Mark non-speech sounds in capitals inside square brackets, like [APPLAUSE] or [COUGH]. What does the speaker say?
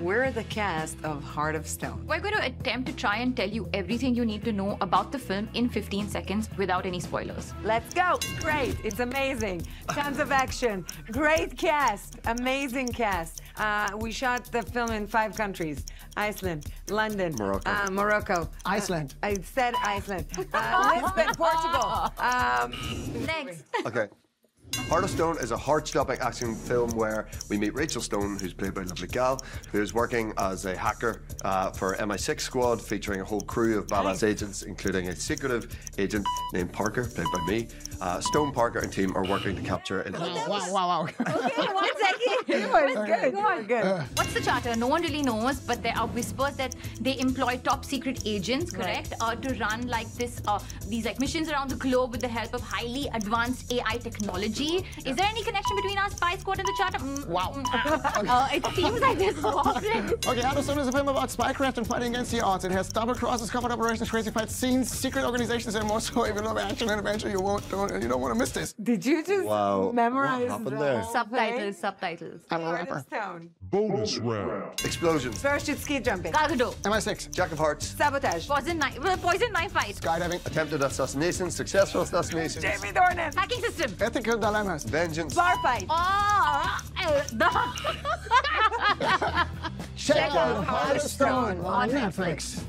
We're the cast of Heart of Stone. We're going to attempt to try and tell you everything you need to know about the film in 15 seconds without any spoilers. Let's go. Great. It's amazing. Tons of action. Great cast. Amazing cast. Uh, we shot the film in five countries Iceland, London, Morocco. uh, Morocco. Iceland. Uh, I said Iceland. Uh, Lisbon, Portugal. [LAUGHS] Um, Next. Okay. Heart of Stone is a heart-stopping action film where we meet Rachel Stone, who's played by Lovely Gal, who is working as a hacker uh, for MI6 Squad, featuring a whole crew of badass agents, including a secretive agent named Parker, played by me. Uh, Stone, Parker, and team are working to capture. An Wow, wow, wow. okay, one second. It was good. It was good. What's the charter? No one really knows, but there are whispers that they employ top secret agents, correct, uh, to run like this, uh, these like missions around the globe with the help of highly advanced AI technology. Is there any connection between our spy squad and the charter? Mm, Wow. mm, uh, it seems like there's conflict. [LAUGHS] Okay, Heart of Stone is a film about spycraft and fighting against the odds. It has double crosses, covered operations, crazy fight scenes, secret organizations, and more. So if you love action and adventure, you won't don't you don't want to miss this. Did you just Wow. memorize What happened the there? subtitles, subtitles. I'm a rapper. Stone. Bonus round. Explosions. Parachute ski jumping. Cargado. MI6. Jack of Hearts. Sabotage. Poison knife. Poison knife fight. Skydiving. Attempted assassination. Successful assassination. Jamie Dornan. Hacking system. Ethical dilemmas. Vengeance. Bar fight. Oh, uh, the Check out Heart of Stone on Netflix.